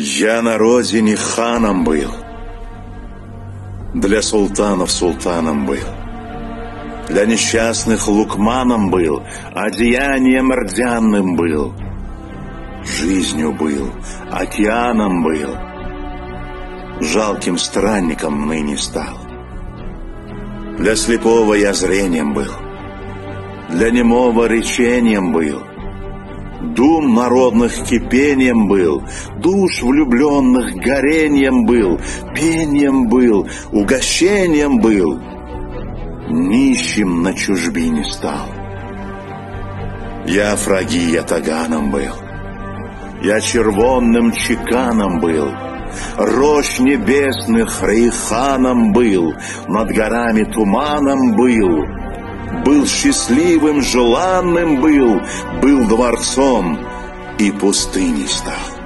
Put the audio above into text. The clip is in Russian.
Я на родине ханом был, Для султанов султаном был, Для несчастных лукманом был, Одеянием рдяным был, Жизнью был, океаном был, Жалким странником ныне стал. Для слепого я зрением был, Для немого речением был, Дум народных кипением был, душ влюбленных горением был, пением был, угощением был, нищим на чужбине стал. Я фраги я таганом был, я червонным чеканом был, Рощ небесных рейханом был, над горами туманом был, был счастливым, желанным был, был дворцом и пустыней стал.